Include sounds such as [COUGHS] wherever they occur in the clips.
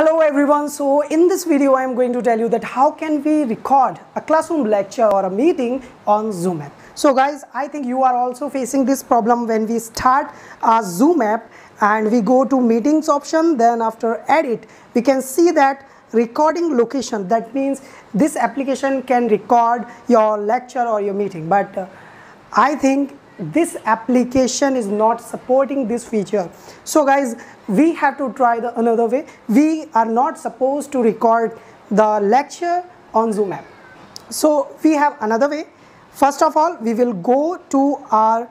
Hello everyone, so in this video I am going to tell you that how can we record a classroom lecture or a meeting on Zoom app. So guys, I think you are also facing this problem when we start our Zoom app and we go to meetings option. Then after edit we can see that recording location. That means this application can record your lecture or your meeting. But uh, I think this application is not supporting this feature. So guys we have to try the another way. We are not supposed to record the lecture on zoom app. So we have another way. First of all we will go to our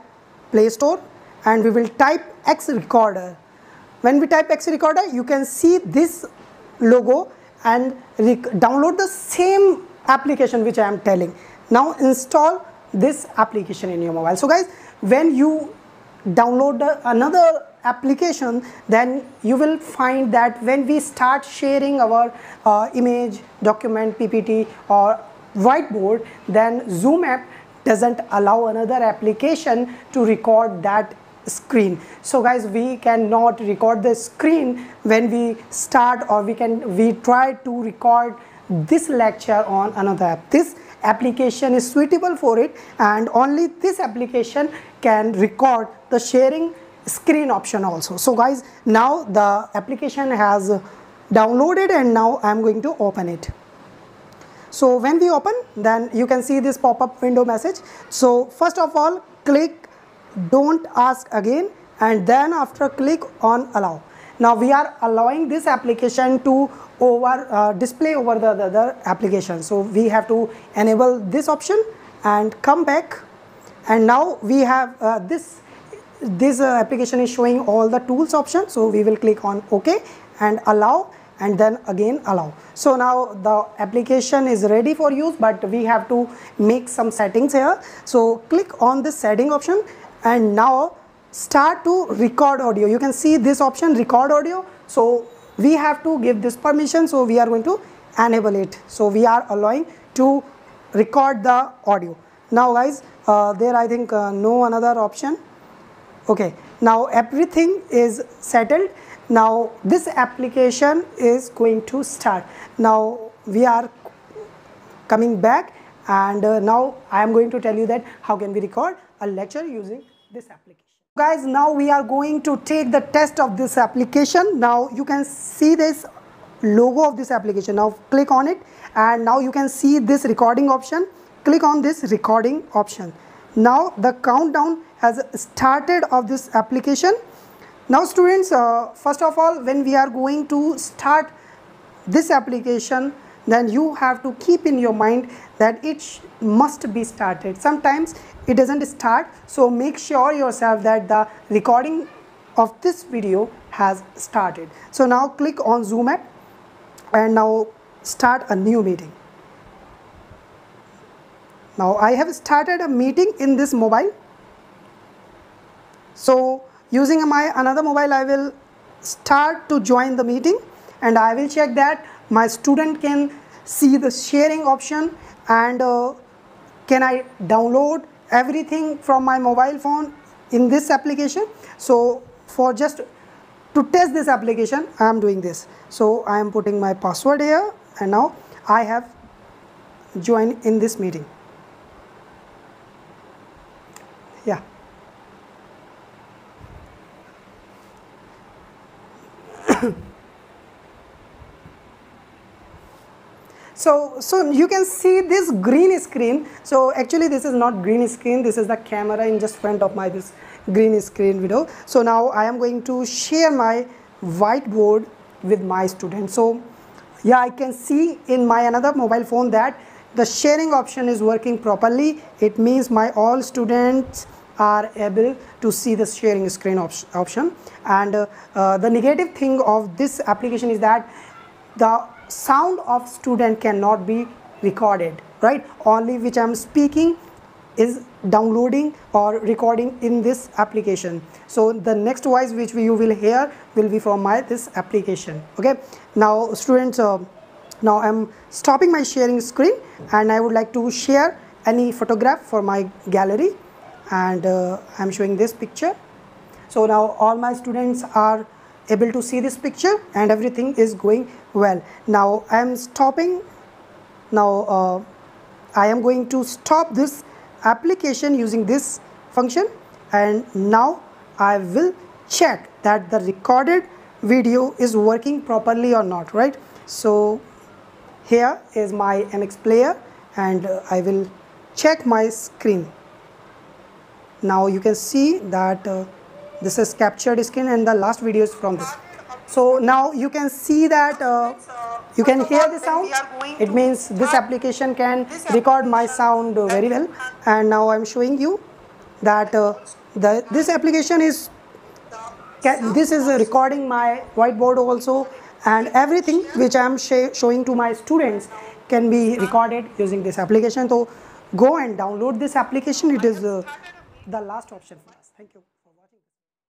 play store and we will type x recorder. When we type x recorder you can see this logo and download the same application which i am telling. Now install this application in your mobile. So guys when you download another application then you will find that when we start sharing our uh, image document ppt or whiteboard then zoom app doesn't allow another application to record that screen. So guys we cannot record the screen when we start or we can we try to record this lecture on another app. This application is suitable for it and only this application can record the sharing screen option also. So guys now the application has downloaded and now i'm going to open it. So when we open then you can see this pop-up window message. So first of all click don't ask again and then after click on allow now we are allowing this application to over uh, display over the, the other application. So we have to enable this option and come back. And now we have uh, this this uh, application is showing all the tools option. So we will click on ok and allow and then again allow. So now the application is ready for use but we have to make some settings here. So click on the setting option. And now start to record audio. You can see this option record audio. So we have to give this permission. So we are going to enable it. So we are allowing to record the audio. Now guys uh, there I think uh, no another option. Okay. Now everything is settled. Now this application is going to start. Now we are coming back. And uh, now I am going to tell you that how can we record a lecture using this application guys now we are going to take the test of this application. Now you can see this logo of this application. Now click on it and now you can see this recording option. Click on this recording option. Now the countdown has started of this application. Now students uh, first of all when we are going to start this application then you have to keep in your mind that it must be started. Sometimes it doesn't start so make sure yourself that the recording of this video has started. So now click on zoom app and now start a new meeting. Now I have started a meeting in this mobile. So using my another mobile I will start to join the meeting and I will check that my student can see the sharing option and uh, can I download everything from my mobile phone in this application? So for just to test this application I am doing this. So I am putting my password here and now I have joined in this meeting. Yeah [COUGHS] so so you can see this green screen. So actually this is not green screen. This is the camera in just front of my this green screen video so now i am going to share my whiteboard with my students. So yeah i can see in my another mobile phone that the sharing option is working properly. It means my all students are able to see the sharing screen op option. And uh, uh, the negative thing of this application is that the sound of student cannot be recorded right? Only which i'm speaking is downloading or recording in this application. So the next voice which you will hear will be from my this application okay? Now students uh, now i'm stopping my sharing screen and i would like to share any photograph for my gallery and uh, i'm showing this picture. So now all my students are able to see this picture and everything is going well. Now I am stopping. Now uh, I am going to stop this application using this function. And now I will check that the recorded video is working properly or not right? So here is my MX player and uh, I will check my screen. Now you can see that uh, this is captured skin and the last video is from this. So now you can see that uh, you can hear the sound. It means this application can record my sound very well. And now I'm showing you that uh, the this application is this is recording my whiteboard also. And everything which I am showing to my students can be recorded using this application. So go and download this application. It is uh, the last option for us. Thank you